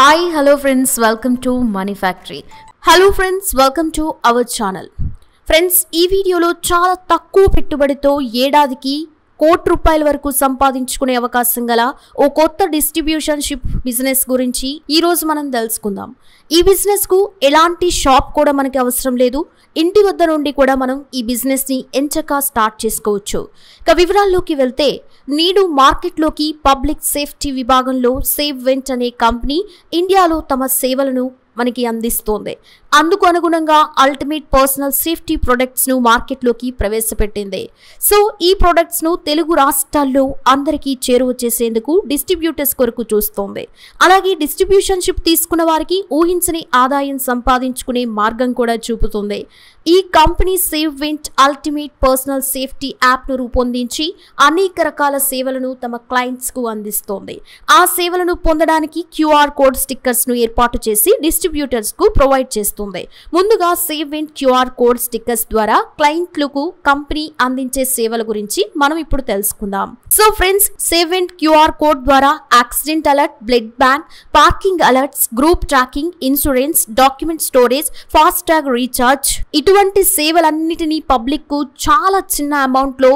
Hi hello friends welcome to money factory hello friends welcome to our channel friends ఈ వీడియోలో చాలా తక్కువ పెట్టుబడితో ఏడాదికి కోటి రూపాయల వరకు సంపాదించుకునే అవకాశం గల ఓ కొత్త డిస్ట్రిబ్యూషన్ షిప్ బిజినెస్ గురించి ఈరోజు మనం తెలుసుకుందాం. ఈ బిజినెస్కు ఎలాంటి షాప్ కూడా మనకి అవసరం లేదు. ఇంటి వద్ద నుండి కూడా మనం ఈ బిజినెస్ని ఎంచక స్టార్ట్ చేసుకోవచ్చు. ఇక వివరాల్లోకి వెళ్తే నేడు మార్కెట్లోకి పబ్లిక్ సేఫ్టీ విభాగంలో సేవ్ వెంట్ అనే కంపెనీ ఇండియాలో తమ సేవలను మనకి అందిస్తోంది. అందుకు అనుగుణంగా అల్టిమేట్ పర్సనల్ సేఫ్టీ ప్రొడక్ట్స్ను మార్కెట్లోకి ప్రవేశపెట్టింది. సో ఈ ప్రొడక్ట్స్ను తెలుగు రాష్ట్రాల్లో అందరికీ చేరువ చేసేందుకు డిస్ట్రిబ్యూటర్స్ కొరకు చూస్తోంది. అలాగే డిస్ట్రిబ్యూషన్షిప్ తీసుకున్న వారికి ఊహించని ఆదాయం సంపాదించుకునే మార్గం కూడా చూపుతుంది. ఈ company save went ultimate personal safety యాప్ను రూపొందించి అనేక రకాల సేవలను తమ క్లయింట్స్కు అందిస్తోంది. ఆ సేవలను పొందడానికి క్యూఆర్ కోడ్ స్టిక్కర్స్ను ఏర్పాటు చేసి డిస్ట్రిబ్యూటర్స్కు ప్రొవైడ్ చేస్తుంది. ముందుగా save went QR code stickers ద్వారా క్లయింట్లకు కంపెనీ అందించే సేవల గురించి మనం ఇప్పుడు తెలుసుకుందాం. So friends save in QR code ద్వారా accident alert blood bank parking alerts group tracking insurance document storage fast tag recharge ఇటువంటి సేవలన్నిటినీ పబ్లిక్కు చాలా చిన్న అమౌంట్లో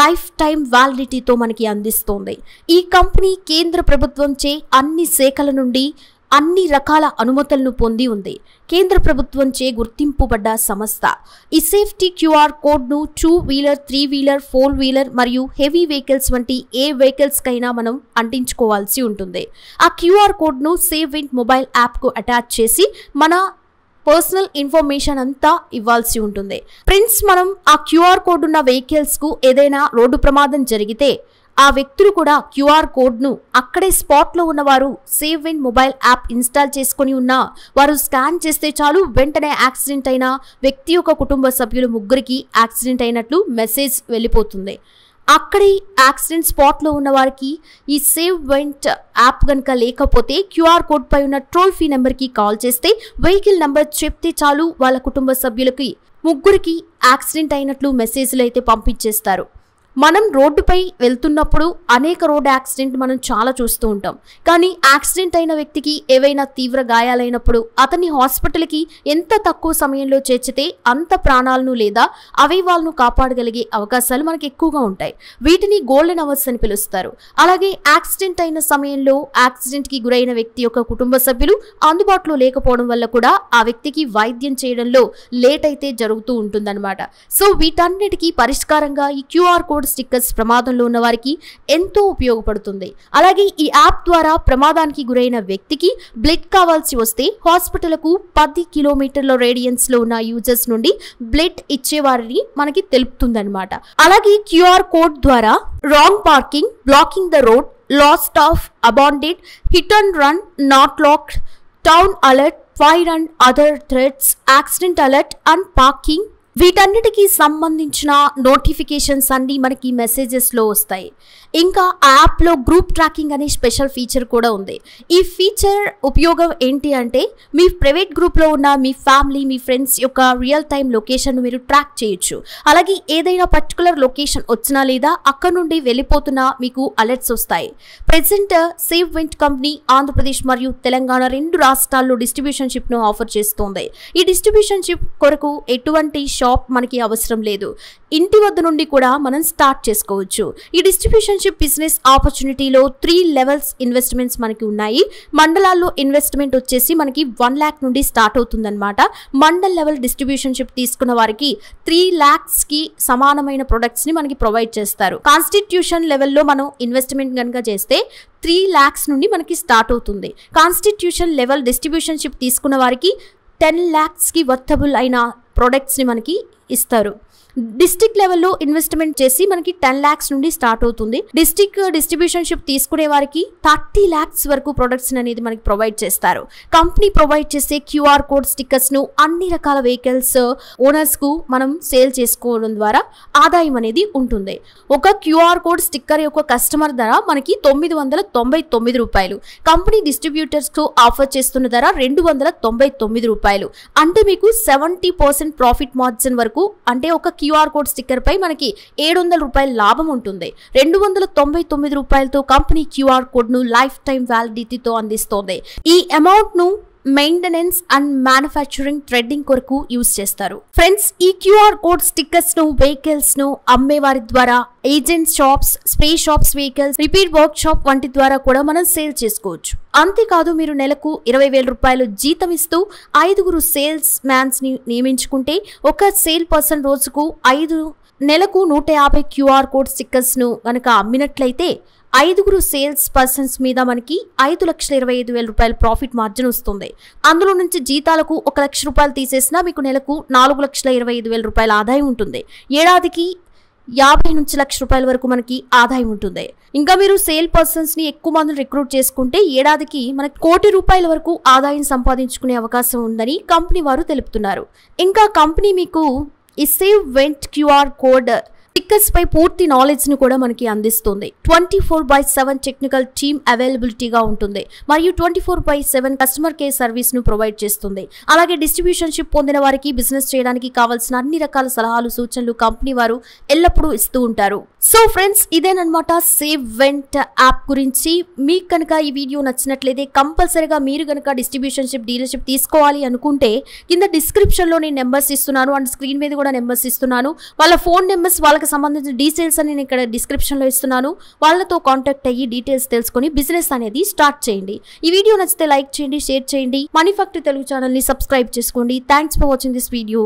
లైఫ్ టైం వ్యాలిడిటీతో మనకి అందిస్తోంది. ఈ కంపెనీ కేంద్ర ప్రభుత్వంచే అన్ని శాఖల నుండి అన్ని రకాల అనుమతులను పొంది ఉంది. కేంద్ర ప్రభుత్వంచే గుర్తింపుబడ్డ సంస్థ. ఈ సేఫ్టీ క్యూఆర్ కోడ్ను two wheeler three wheeler four wheeler మరియు హెవీ వెహికల్స్ వంటి ఏ వెహికల్స్కైనా మనం అంటించుకోవాల్సి ఉంటుంది. ఆ క్యూఆర్ కోడ్ను సేవ్ వింట్ మొబైల్ యాప్కు అటాచ్ చేసి మన పర్సనల్ ఇన్ఫర్మేషన్ అంతా ఇవ్వాల్సి ఉంటుంది. ఫ్రెండ్స్ మనం ఆ క్యూఆర్ కోడ్ ఉన్న వెహికల్స్కు ఏదైనా రోడ్డు ప్రమాదం జరిగితే ఆ వ్యక్తులు కూడా క్యూఆర్ కోడ్ను అక్కడే స్పాట్లో ఉన్నవారు save win mobile app install చేసుకుని ఉన్నా వారు స్కాన్ చేస్తే చాలు వెంటనే యాక్సిడెంట్ అయిన వ్యక్తి యొక్క కుటుంబ సభ్యులు ముగ్గురికి యాక్సిడెంట్ అయినట్లు మెసేజ్ వెళ్ళిపోతుంది. అక్కడే యాక్సిడెంట్ స్పాట్లో ఉన్న వారికి ఈ సేవ్ వెంట్ యాప్ కనుక లేకపోతే క్యూఆర్ కోడ్ పై ఉన్న టోల్ ఫీ నెంబర్కి కాల్ చేస్తే వెహికల్ నెంబర్ చెప్తే చాలు వాళ్ళ కుటుంబ సభ్యులకి ముగ్గురికి యాక్సిడెంట్ అయినట్లు మెసేజ్లు అయితే పంపించేస్తారు. మనం రోడ్డుపై వెళ్తున్నప్పుడు అనేక రోడ్ యాక్సిడెంట్ మనం చాలా చూస్తూ ఉంటాం. కానీ యాక్సిడెంట్ అయిన వ్యక్తికి ఏవైనా తీవ్ర గాయాలైనప్పుడు అతన్ని హాస్పిటల్కి ఎంత తక్కువ సమయంలో చేర్చితే అంత ప్రాణాలను లేదా అవయవాలను కాపాడగలిగే అవకాశాలు మనకి ఎక్కువగా ఉంటాయి. వీటిని గోల్డెన్ అవర్స్ అని పిలుస్తారు. అలాగే యాక్సిడెంట్ అయిన సమయంలో యాక్సిడెంట్కి గురైన వ్యక్తి యొక్క కుటుంబ సభ్యులు అందుబాటులో లేకపోవడం వల్ల కూడా ఆ వ్యక్తికి వైద్యం చేయడంలో లేట్ అయితే జరుగుతూ ఉంటుందన్నమాట. సో వీటన్నిటికీ పరిష్కారంగా ఈ క్యూఆర్ కోడ్ స్టిక్కర్స్ ప్రమాదంలో ఉన్న వారికి ఎంతో ఉపయోగపడుతుంది. అలాగే ఈ యాప్ ద్వారా ప్రమాదానికి గురైన వ్యక్తికి బ్లడ్ కావాల్సి వస్తే హాస్పిటల్కు పది కిలోమీటర్ల రేడియన్స్లో ఉన్న యూజర్స్ నుండి బ్లడ్ ఇచ్చేవారిని మనకి తెలుపుతుందన్నమాట. అలాగే క్యూఆర్ కోడ్ ద్వారా wrong parking blocking the road lost of abandoned hit and run not locked town alert fire and other threats accident alert and parking వీటన్నిటికీ సంబంధించిన నోటిఫికేషన్స్ అన్ని మనకి మెసేజెస్లో వస్తాయి. ఇంకా యాప్లో గ్రూప్ ట్రాకింగ్ అనే స్పెషల్ ఫీచర్ కూడా ఉంది. ఈ ఫీచర్ ఉపయోగం ఏంటి అంటే మీ ప్రైవేట్ గ్రూప్లో ఉన్న మీ ఫ్యామిలీ మీ ఫ్రెండ్స్ యొక్క రియల్ టైం లొకేషన్ మీరు ట్రాక్ చేయొచ్చు. అలాగే ఏదైనా పర్టికులర్ లొకేషన్ వచ్చినా లేదా అక్కడ నుండి వెళ్ళిపోతున్నా మీకు అలర్ట్స్ వస్తాయి. ప్రెసెంట్ సేవ్ వెంట్ కంపెనీ ఆంధ్రప్రదేశ్ మరియు తెలంగాణ రెండు రాష్ట్రాల్లో డిస్ట్రిబ్యూషన్ షిప్ను ఆఫర్ చేస్తోంది. ఈ డిస్ట్రిబ్యూషన్ షిప్ కొరకు ఎటువంటి షాప్ మనకి అవసరం లేదు. ఇంటి వద్ద నుండి కూడా మనం స్టార్ట్ చేసుకోవచ్చు. ఈ డిస్ట్రిబ్యూషన్ షిప్ బిజినెస్ ఆపర్చునిటీలో త్రీ లెవెల్స్ ఇన్వెస్ట్మెంట్స్ మనకి ఉన్నాయి. మండలాల్లో ఇన్వెస్ట్మెంట్ వచ్చేసి మనకి వన్ ల్యాక్ నుండి స్టార్ట్ అవుతుందన్నమాట. మండల్ లెవెల్ డిస్ట్రిబ్యూషన్ షిప్ తీసుకున్న వారికి త్రీ ల్యాక్స్కి సమానమైన ప్రొడక్ట్స్ని మనకి ప్రొవైడ్ చేస్తారు. కాన్స్టిట్యూషన్ లెవెల్లో మనం ఇన్వెస్ట్మెంట్ కనుక చేస్తే త్రీ ల్యాక్స్ నుండి మనకి స్టార్ట్ అవుతుంది. కాన్స్టిట్యూషన్ లెవెల్ డిస్ట్రిబ్యూషన్ షిప్ తీసుకున్న వారికి టెన్ ల్యాక్స్కి వర్తబుల్ అయిన ప్రొడక్ట్స్ని మనకి ఇస్తారు. డిస్టిక్ లెవెల్లో ఇన్వెస్ట్మెంట్ చేసి మనకి టెన్ ల్యాక్స్ నుండి స్టార్ట్ అవుతుంది. డిస్టిక్ డిస్ట్రిబ్యూషన్ షిప్ తీసుకునే వారికి థర్టీ ల్యాక్స్ వరకు ప్రొడక్ట్స్ అనేది మనకి ప్రొవైడ్ చేస్తారు. కంపెనీ ప్రొవైడ్ చేసే క్యూఆర్ కోడ్ స్టిక్కర్స్ను అన్ని రకాల వెహికల్స్ ఓనర్స్కు మనం సేల్ చేసుకోవడం ద్వారా ఆదాయం అనేది ఉంటుంది. ఒక క్యూఆర్ కోడ్ స్టిక్కర్ యొక్క కస్టమర్ ధర మనకి తొమ్మిది వందల తొంభై తొమ్మిది రూపాయలు. కంపెనీ డిస్ట్రిబ్యూటర్స్కు ఆఫర్ చేస్తున్న ధర రెండు వందల తొంభై తొమ్మిది రూపాయలు. అంటే మీకు సెవెంటీ పర్సెంట్ ప్రాఫిట్ మార్జిన్ వరకు అంటే ఒక క్యూఆర్ కోడ్ స్టిక్కర్ పై మనకి ఏడు వందల రూపాయల లాభం ఉంటుంది. రెండు వందల తొంభై తొమ్మిది రూపాయలతో కంపెనీ క్యూఆర్ కోడ్ను లైఫ్ టైం వ్యాలిడిటీతో అందిస్తోంది. ఈ అమౌంట్ను మెయింటెనెన్స్ అండ్ మ్యానుఫ్యాక్చరింగ్ థ్రెడ్డింగ్ కొరకు యూజ్ చేస్తారు. ఫ్రెండ్స్ ఈ క్యూఆర్ కోడ్ స్టిక్కర్స్ను వెహికల్స్ను అమ్మేవారి ద్వారా agent shops spray shops vehicles repeat workshop వంటి ద్వారా కూడా మనం సేల్ చేసుకోవచ్చు. అంతేకాదు మీరు నెలకు ఇరవై వేల రూపాయలు జీతం ఇస్తూ ఐదుగురు సేల్స్ మ్యాన్స్ని నియమించుకుంటే ఒక సేల్ పర్సన్ రోజుకు ఐదు నెలకు నూట యాభై క్యూఆర్ కోడ్ స్టిక్కర్స్ను కనుక అమ్మినట్లయితే ఐదుగురు సేల్స్ పర్సన్స్ మీద మనకి ఐదు లక్షల ఇరవై ఐదు వేల రూపాయల ప్రాఫిట్ మార్జిన్ వస్తుంది. అందులో నుంచి జీతాలకు ఒక లక్ష రూపాయలు తీసేసినా మీకు నెలకు నాలుగు లక్షల ఇరవై ఐదు వేల రూపాయల ఆదాయం ఉంటుంది. ఏడాదికి యాభై నుంచి లక్ష రూపాయల వరకు మనకి ఆదాయం ఉంటుంది. ఇంకా మీరు సేల్ పర్సన్స్ని ఎక్కువ మందిని రిక్రూట్ చేసుకుంటే ఏడాదికి మనకి కోటి రూపాయల వరకు ఆదాయం సంపాదించుకునే అవకాశం ఉందని కంపెనీ వారు తెలుపుతున్నారు. ఇంకా కంపెనీ మీకు ఈ save went QR code stickers పై పూర్తి నాలెడ్జ్ను కూడా మనకి అందిస్తుంది. Twenty four by seven technical team అవైలబిలిటీగా ఉంటుంది. మరియు twenty four by seven customer care సర్వీస్ను provide చేస్తుంది. అలాగే డిస్ట్రిబ్యూషన్షిప్ పొందిన వారికి బిజినెస్ చేయడానికి కావాల్సిన అన్ని రకాల సలహాలు సూచనలు కంపెనీ వారు ఎల్లప్పుడూ ఇస్తూ ఉంటారు. సో ఫ్రెండ్స్ ఇదేనమాట సేవ్ వెంట్ యాప్ గురించి. మీకు కనుక ఈ వీడియో నచ్చినట్లయితే కంపల్సరీగా మీరు కనుక డిస్ట్రిబ్యూషన్షిప్ డీలర్షిప్ తీసుకోవాలి అనుకుంటే కింద డిస్క్రిప్షన్లో నేను నెంబర్స్ ఇస్తున్నాను. అండ్ స్క్రీన్ మీద కూడా నెంబర్స్ ఇస్తున్నాను. వాళ్ళ ఫోన్ నెంబర్స్ వాళ్ళకి సంబంధించిన డీటెయిల్స్ అని నేను ఇక్కడ డిస్క్రిప్షన్లో ఇస్తున్నాను. వాళ్ళతో కాంటాక్ట్ అయ్యి డీటెయిల్స్ తెలుసుకొని బిజినెస్ అనేది స్టార్ట్ చేయండి. ఈ వీడియో నచ్చితే లైక్ చేయండి షేర్ చేయండి. మనీ ఫ్యాక్టరీ తెలుగు ఛానల్ని సబ్స్క్రైబ్ చేసుకోండి. Thanks for watching this video